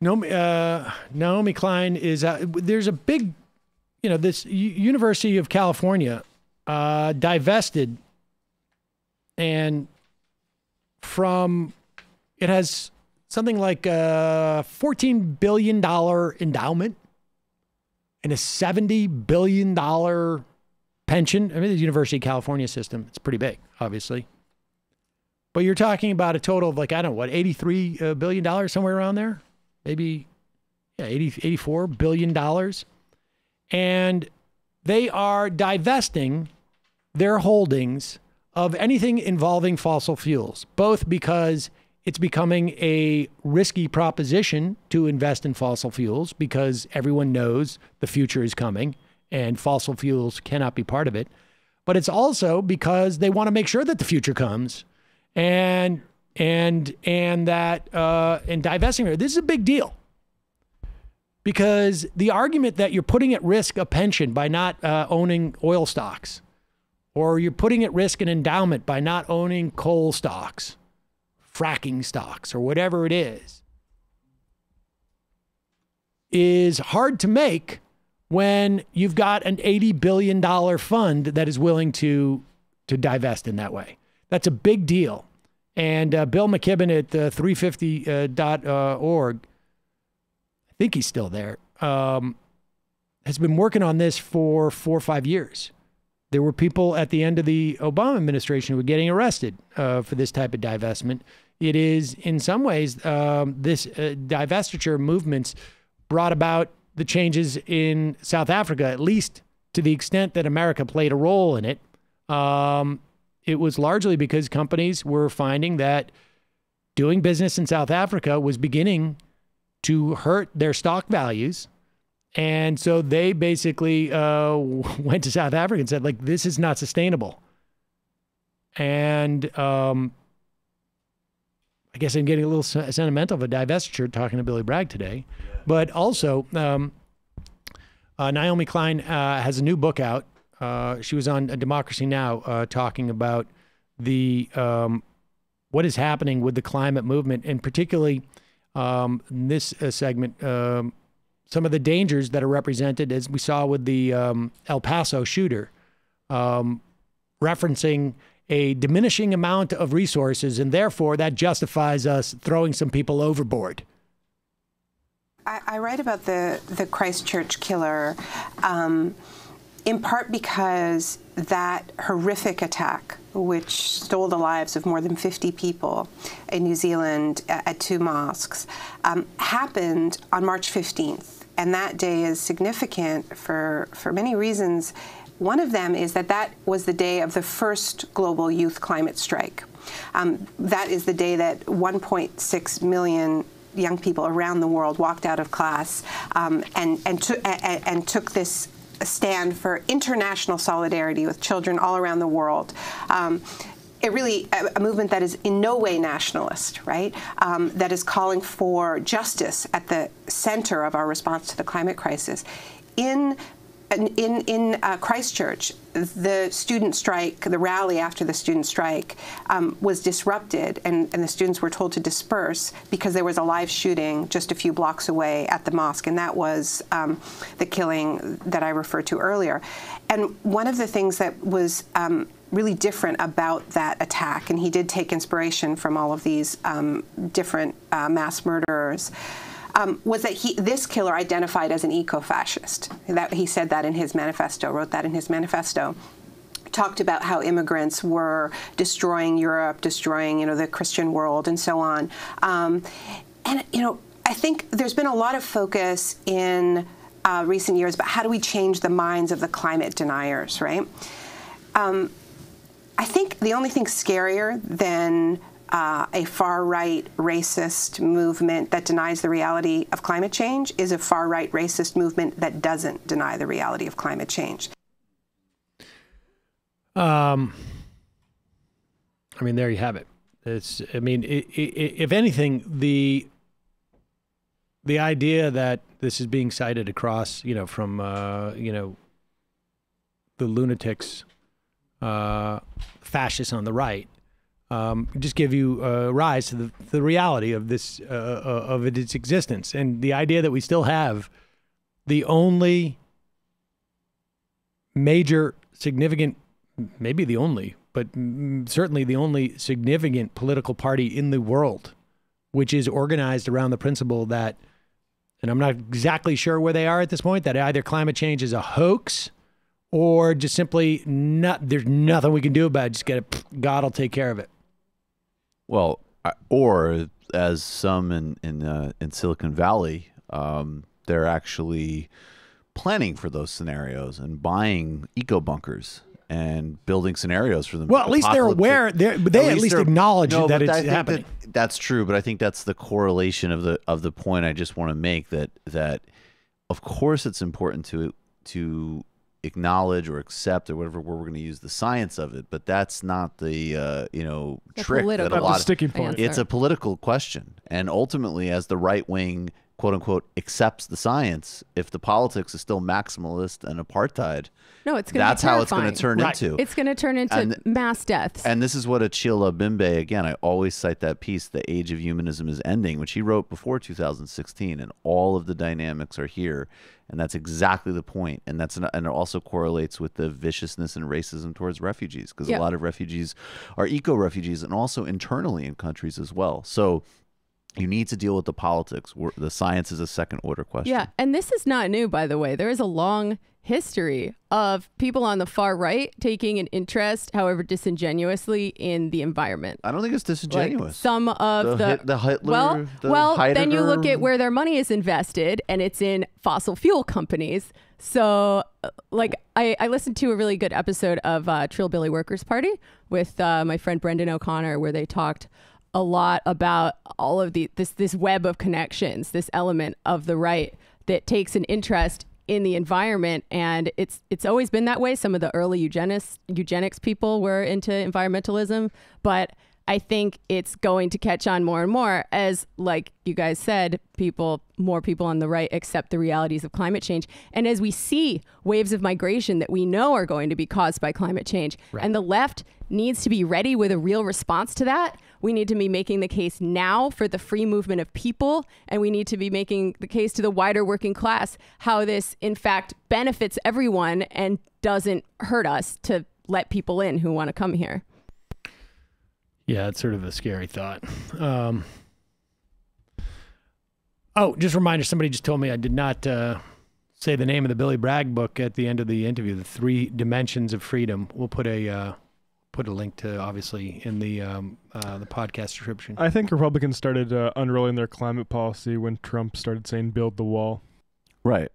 Naomi, uh, Naomi Klein is uh, there's a big, you know, this University of California uh, divested and from it has something like a $14 billion endowment and a $70 billion pension. I mean, the University of California system, it's pretty big, obviously. But you're talking about a total of like, I don't know, what, $83 uh, billion, somewhere around there? Maybe, yeah, 80, $84 billion. And they are divesting their holdings of anything involving fossil fuels, both because it's becoming a risky proposition to invest in fossil fuels because everyone knows the future is coming and fossil fuels cannot be part of it. But it's also because they want to make sure that the future comes and and and that uh, and divesting this is a big deal because the argument that you're putting at risk a pension by not uh, owning oil stocks or you're putting at risk an endowment by not owning coal stocks, fracking stocks, or whatever it is, is hard to make when you've got an $80 billion fund that is willing to, to divest in that way. That's a big deal. And uh, Bill McKibben at uh, 350.org, uh, I think he's still there, um, has been working on this for four or five years. There were people at the end of the Obama administration who were getting arrested uh, for this type of divestment. It is, in some ways, um, this uh, divestiture movements brought about the changes in South Africa, at least to the extent that America played a role in it. Um, it was largely because companies were finding that doing business in South Africa was beginning to hurt their stock values and so they basically uh, went to South Africa and said, like, this is not sustainable. And um, I guess I'm getting a little sentimental of a divestiture talking to Billy Bragg today. But also, um, uh, Naomi Klein uh, has a new book out. Uh, she was on Democracy Now! Uh, talking about the um, what is happening with the climate movement, and particularly um, in this uh, segment, um, some of the dangers that are represented, as we saw with the um, El Paso shooter, um, referencing a diminishing amount of resources, and therefore that justifies us throwing some people overboard. I, I write about the the Christchurch killer, um, in part because that horrific attack, which stole the lives of more than 50 people in New Zealand at two mosques, um, happened on March 15th and that day is significant for, for many reasons. One of them is that that was the day of the first global youth climate strike. Um, that is the day that 1.6 million young people around the world walked out of class um, and, and, to, and, and took this stand for international solidarity with children all around the world. Um, it really a, movement that is in no way nationalist, right? Um, that is calling for justice at the center of our response to the climate crisis. In in in uh, Christchurch, the student strike, the rally after the student strike, um, was disrupted, and, and the students were told to disperse because there was a live shooting just a few blocks away at the mosque, and that was um, the killing that I referred to earlier. And one of the things that was um, really different about that attack, and he did take inspiration from all of these um, different uh, mass murderers. Um, was that he, this killer identified as an eco-fascist? That he said that in his manifesto, wrote that in his manifesto talked about how immigrants were destroying Europe, destroying you know the Christian world, and so on. Um, and you know, I think there's been a lot of focus in uh, recent years about how do we change the minds of the climate deniers, right? Um, I think the only thing scarier than uh, a far right racist movement that denies the reality of climate change is a far right racist movement that doesn't deny the reality of climate change. Um, I mean, there you have it. It's, I mean, it, it, if anything, the the idea that this is being cited across, you know, from uh, you know the lunatics uh, fascists on the right um, just give you a rise to the, the reality of this uh, uh, of its existence. And the idea that we still have the only major significant maybe the only but certainly the only significant political party in the world which is organized around the principle that and I'm not exactly sure where they are at this point that either climate change is a hoax or just simply not there's nothing we can do about it. Just get it. God will take care of it Well, or as some in in uh, in Silicon Valley, um, they're actually planning for those scenarios and buying eco bunkers and building scenarios for them. Well, at least they're aware. They're, but they at least, they're- acknowledge No, that it's I happening. that- that's true, but I think that's the correlation of the of the point I just want to make that that of course it's important to to acknowledge or accept or whatever word we're going to use the science of it, but that's not the uh, you know The trick that a lot of sticking point. it's a political question. And ultimately, as the right wing, quote unquote, accepts the science, if the politics is still maximalist and apartheid, No, it's going to that's how it's going to turn Right. into. It's going to turn into And- mass deaths. and this is what Achille Mbembe, again, I always cite that piece, The Age of Humanism is Ending, which he wrote before 2016. And all of the dynamics are here. And that's exactly the point. And that's an, and it also correlates with the viciousness and racism towards refugees, because Yeah. a lot of refugees are eco refugees and also internally in countries as well. So you need to deal with the politics. The science is a second order question. Yeah, and this is not new, by the way. There is a long history of people on the far right taking an interest, however disingenuously, in the environment. I don't think it's Like disingenuous. some of The the, the Hitler- well, the well, then you look at where their money is invested, and it's in fossil fuel companies. So, uh, like, I, I listened to a really good episode of uh, Trillbilly Workers Party with uh, my friend Brendan O'Connor, where they talked a lot about all of the this this web of connections, this element of the right that takes an interest in the environment and it's it's always been that way some of the early eugenics eugenics people were into environmentalism but I think it's going to catch on more and more as, like you guys said, people, more people on the right accept the realities of climate change. And as we see waves of migration that we know are going to be caused by climate change, and the left needs to be ready with a real response to that. We need to be making the case now for the free movement of people, and we need to be making the case to the wider working class how this, in fact, benefits everyone and doesn't hurt us to let people in who want to come here. Yeah, it's sort of a scary thought. Um, oh, just a reminder somebody just told me I did not uh, say the name of the Billy Bragg book at the end of the interview, The Three Dimensions of Freedom. We'll put a. Uh, Put a link to obviously in the um, uh, the podcast description. I think Republicans started uh, unrolling their climate policy when Trump started saying "build the wall." Right.